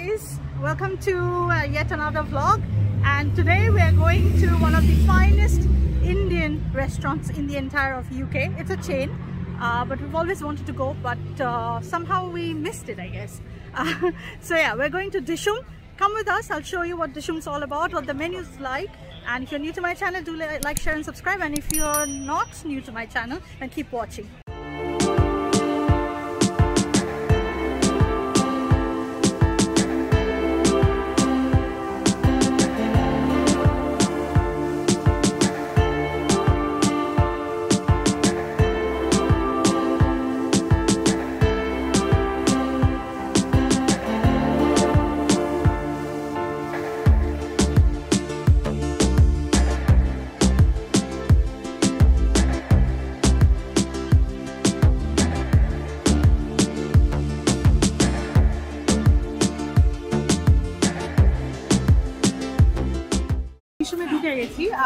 guys, welcome to uh, yet another vlog and today we are going to one of the finest Indian restaurants in the entire of UK. It's a chain uh, but we've always wanted to go but uh, somehow we missed it I guess. So yeah, we're going to Dishum. Come with us, I'll show you what Dishum's all about, what the menu's like and if you're new to my channel do like, share and subscribe and if you're not new to my channel then keep watching.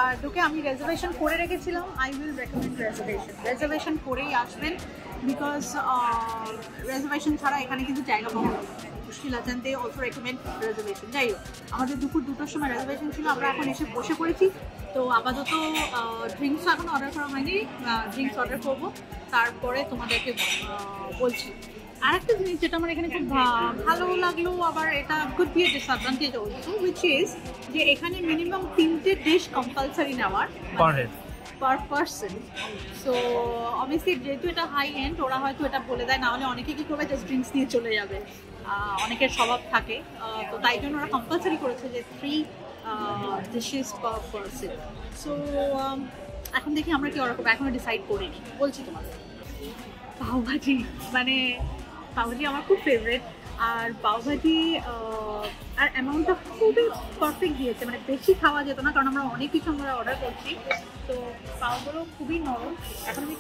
আর আমি reservation করে রেখেছিলাম। I will recommend reservation reservation করেই আসবেন because reservation ছাড়া এখানে কিন্তু জায়গা পাওয়া মুশকিল আছেন দে অলসো রেকমেন্ড রেজার্ভেশন যাই হোক, আমাদের দুপুর দুটোর সময় রেজার্ভেশন ছিল। আমরা এখন এসে বসে পড়েছি। তো আপাতত ড্রিঙ্কস এখন অর্ডার করা হয়নি। ড্রিঙ্কস অর্ডার করব। তারপরে তোমাদেরকে বলছি। আরেকটা জিনিস যেটা আমার এখানে খুব ভালো লাগল আবার এটা good be disadvantage also which is যে এখানে মিনিমাম তিনটে ডিশ কম্পালসারি নেওয়ার পার পার্সন সো অবভিয়াসলি যেহেতু এটা হাই এন্ড ওরা হয়তো এটা বলে দেয় না হলে অনেকে কি করবে? জাস্ট ড্রিঙ্কস নিয়ে চলে যাবে। অনেকের স্বভাব থাকে। তো তাই জন্য ওরা কম্পালসারি করেছে যে three dishes per person so এখন দেখি আমরা কি অর্ডার করব এখনও ডিসাইড করিনি। বলছি তোমাদের পাওভাজি মানে পাওভাজি আমার খুব ফেভারিট আর পাওভাজি আহ, আর অ্যামাউন্টটা খুবই পারফেক্ট দিয়েছে মানে বেশি খাওয়া যেত না কারণ আমরা অনেক কিছু আমরা অর্ডার করছি। তো পাওগুলো খুবই নরম। এখন আমি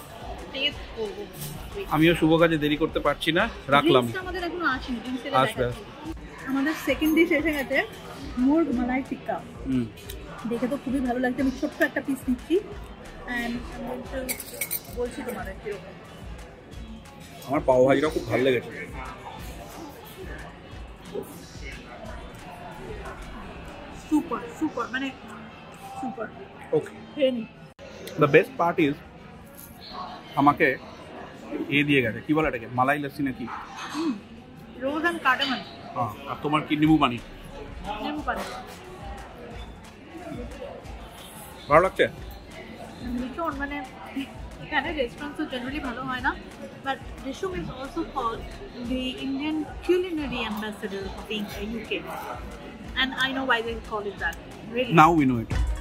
টেস্ট করব। আমিও শুভ কাজে দেরি করতে পারছি না রাখলাম। আমাদের এখনও আসেনি আসবে। আমাদের সেকেন্ড ডিশ এসে গেছে মুরগ মালাই টিক্কা। হুম। দেখে তো খুবই ভালো লাগছে আমি ছোট্ট একটা পিস নিচ্ছি। অ্যান্ড বলছি তোমাদের কীরকম। আমার পাও ভাজিটা খুব ভালো লেগেছে। সুপার সুপার মানে super. Okay the best part is আমাকে এ দিয়ে গেছে। কি বলে এটাকে? মালাই লস্যি নাকি? রোজ অ্যান্ড কার্ডামন হ্যাঁ আর তোমার কি নিবু পানি। ভালো লাগছে? ভীষণ মানে Canada restaurants are generally bhalo hoy na, but Rishum is also called the Indian culinary ambassador of the UK. And I know why they call it that. Really. Now we know it.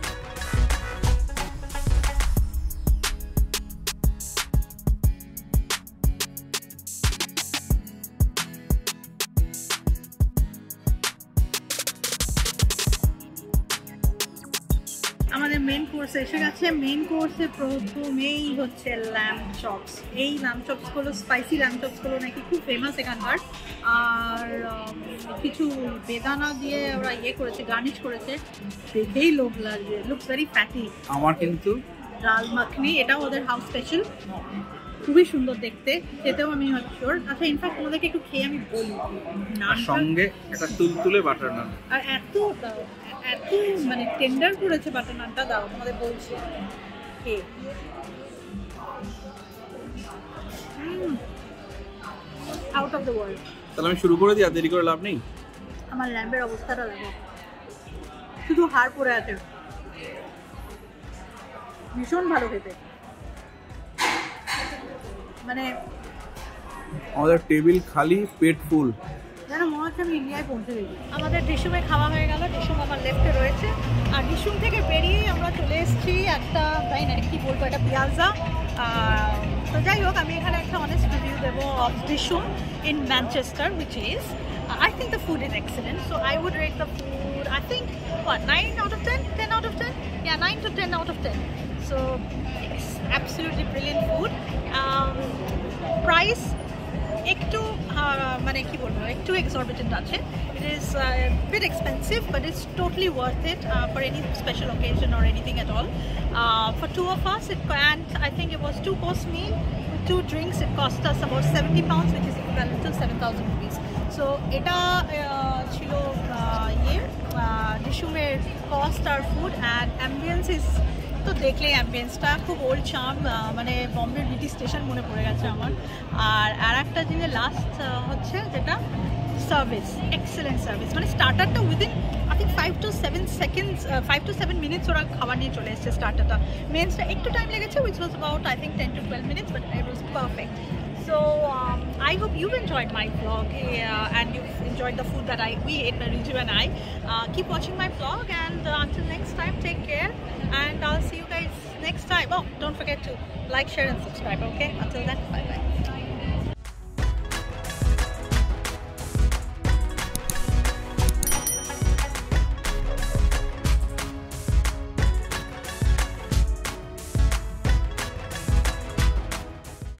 আমাদের main course এসে গেছে। Main কোর্সে প্রথমেই হচ্ছে lamb chops এই lamb চপসগুলো spicy lamb চপসগুলো নাকি খুব ফেমাস এখানকার। আর কিছু বেদানা দিয়ে ওরা ইয়ে করেছে গার্নিশ করেছে। দেখেই লোভ লাগছে। লুকস ভেরি ফ্যাটি আমার কিন্তু ডাল মাখনি এটাও ওদের হাউস স্পেশাল খুবই সুন্দর দেখতে খেতেও আমি শিওর আচ্ছা ইনফ্যাক্ট তোমাদেরকে একটু খেয়ে আমি বলি। আর সঙ্গে একটা তুলতুলে বাটার নান। আর এত এত মানে টেন্ডার করেছে বাটার নানটা দাও তোমাদের বলছি। কে আউট অফ দ্য ওয়ার্ল্ড তাহলে আমি শুরু করে দিই আর দেরি করে লাভ নেই? আমার ল্যাম্পের অবস্থাটা দেখো। শুধু হাড় পড়ে আছে। ভীষণ ভালো খেতে। মানে আমাদের টেবিল খালি পেট ফুল যেন মনে হচ্ছে আমি ইন্ডিয়ায় পৌঁছে গেছি আমাদের ডিসুমে খাওয়া হয়ে গেল ডিসুম আমার লেফটে রয়েছে আর ডিসুম থেকে বেরিয়ে আমরা চলে এসেছি একটা তাই না কি বলব একটা পিয়াজা তো যাই হোক আমি এখানে একটা অনেস্ট রিভিউ দেবো of Dishoom in Manchester which is I think the food is excellent. So I would rate the food, I think, what, 9 out of 10? 10 out of 10? Yeah, 9 to 10 out of 10. So it's absolutely brilliant food. price ekto mane ki bolbo ekto exorbitant it is uh, a bit expensive but it's totally worth it uh, for any special occasion or anything at all. Uh, for two of us it and i think it was two post meal two drinks it cost us about 70 pounds which is equivalent to 7000 rupees. So eta chilo ye dishume cost our food and ambience is তো দেখলে অ্যাম্বিয়েন্সটা খুব old charm মানে বম্বে বিটি station মনে পড়ে গেছে আমার। আর আর একটা জিনিস লাস্ট হচ্ছে যেটা সার্ভিস এক্সেলেন্ট সার্ভিস মানে স্টার্টারটা within I think five to seven seconds five to seven minutes ওরা খাবার নিয়ে চলে এসেছে স্টার্টারটা মেন্সটা একটু টাইম লেগেছে which was about I think ten to twelve minutes but it was perfect So um, I hope you've enjoyed my vlog uh, and you've enjoyed the food that I we ate, Riju and I. Uh, keep watching my vlog and uh, subscribe. Oh, don't forget to like, share, and subscribe. Okay, until then, bye bye.